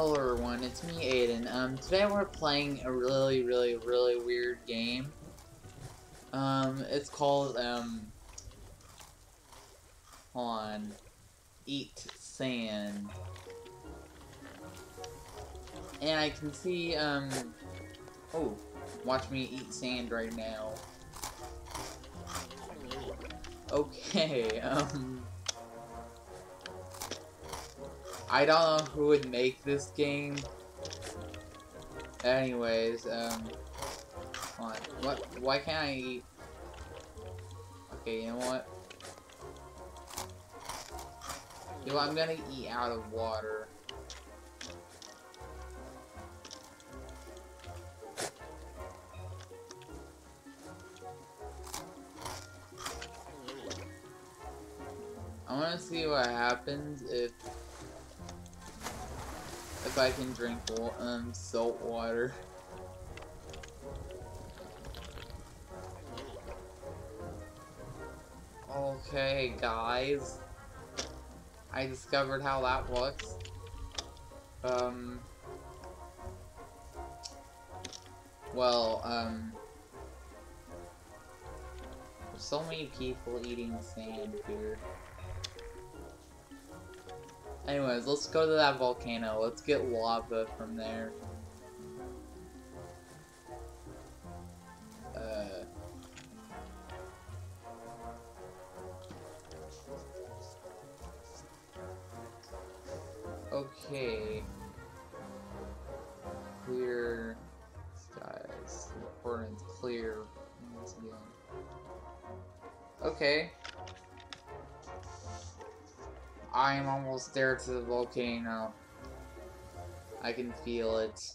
Hello everyone, it's me Aiden. Um, today we're playing a really, really, really weird game. Um, it's called, um, on, Eat Sand. And I can see, um, oh, watch me eat sand right now. Okay, um... I don't know who would make this game. Anyways, um... On. What? Why can't I eat? Okay, you know what? You know, I'm gonna eat out of water. I want to see what happens if if I can drink um salt water. Okay, guys. I discovered how that works. Um. Well, um. There's so many people eating sand here. Anyways, let's go to that volcano. Let's get lava from there. Uh... Okay. Clear skies. Important clear. Once again. Okay. I am almost there to the volcano. I can feel it.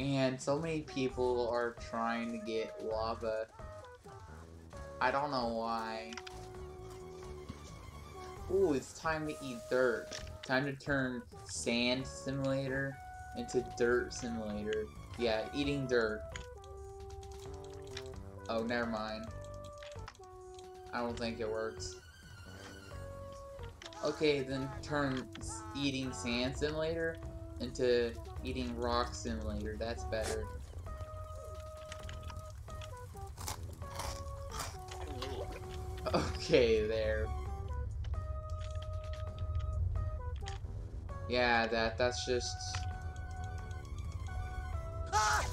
And so many people are trying to get lava. I don't know why. Ooh, it's time to eat dirt. Time to turn sand simulator into dirt simulator. Yeah, eating dirt. Oh, never mind. I don't think it works. Okay, then turn eating sand simulator into eating rock simulator. That's better. Okay, there. Yeah, that that's just. Ah!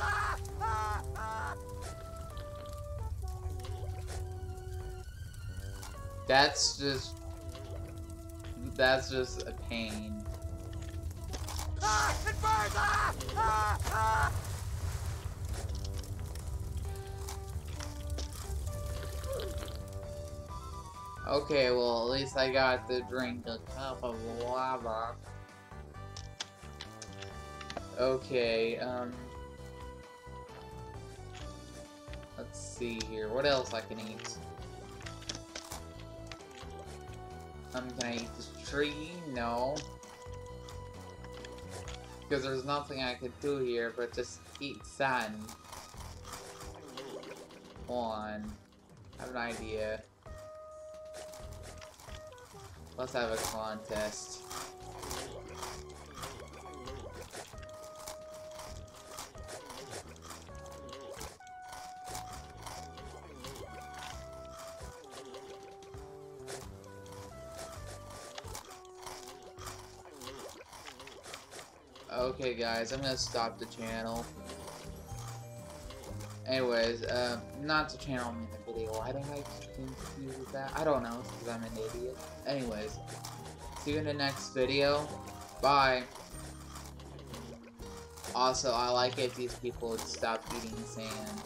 Ah, ah, ah. That's just... That's just a pain. Ah, it burns! Ah, ah, ah. Okay, well, at least I got to drink a cup of lava. Okay, um... Let's see here. What else I can eat? I'm gonna eat this tree? No. Because there's nothing I could do here but just eat sand. Hold on. I have an idea. Let's have a contest. Okay guys, I'm gonna stop the channel. Anyways, uh, not the channel, I mean the video. Why don't I confuse that? I don't know, because I'm an idiot. Anyways, see you in the next video. Bye. Also, I like if these people would stop eating sand.